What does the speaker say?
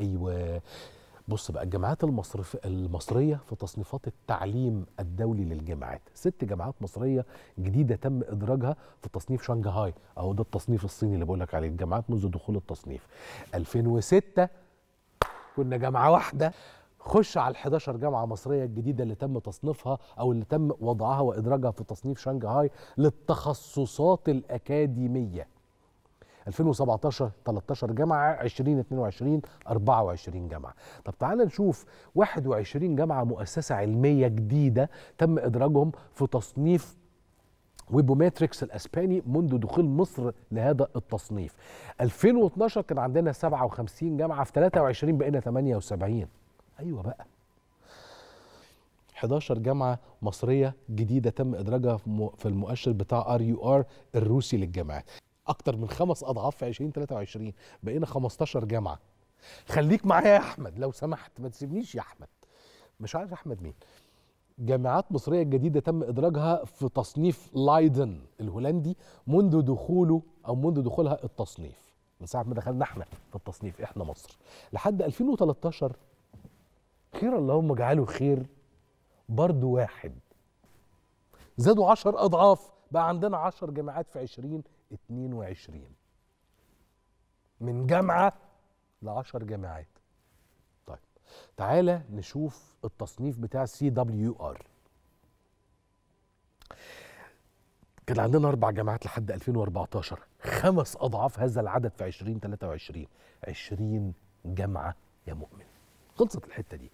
أيوه. بص بقى الجامعات المصرف المصرية في تصنيفات التعليم الدولي للجامعات. ست جامعات مصرية جديدة تم إدراجها في تصنيف شنغهاي أهو ده التصنيف الصيني اللي بقول لك عليه الجامعات منذ دخول التصنيف. 2006 كنا جامعة واحدة. خش على ال 11 جامعة مصرية الجديدة اللي تم تصنيفها أو اللي تم وضعها وإدراجها في تصنيف شنغهاي للتخصصات الأكاديمية. 2017 13 جامعة 2022 24 جامعة. طب تعال نشوف 21 جامعة مؤسسة علمية جديدة تم إدراجهم في تصنيف ويبوماتريكس الأسباني منذ دخول مصر لهذا التصنيف. 2012 كان عندنا 57 جامعة في 23 بقينا 78 أيوه بقى. 11 جامعة مصرية جديدة تم إدراجها في المؤشر بتاع RUR الروسي للجامعات. أكتر من خمس أضعاف في 2023 بقينا 15 جامعة. خليك معايا يا أحمد لو سمحت ما تسيبنيش يا أحمد. مش عارف أحمد مين. جامعات مصرية جديدة تم إدراجها في تصنيف لايدن الهولندي منذ دخوله أو منذ دخولها التصنيف. من ساعة ما دخلنا إحنا في التصنيف إحنا مصر. لحد 2013 خير اللهم اجعله خير برضو واحد. زادوا 10 أضعاف بقى عندنا 10 جامعات في 2022 من جامعة ل 10 جامعات. طيب تعالى نشوف التصنيف بتاع CWR. كان عندنا أربع جامعات لحد 2014 خمس أضعاف هذا العدد في 2023 20 جامعة يا مؤمن. خلصت الحتة دي.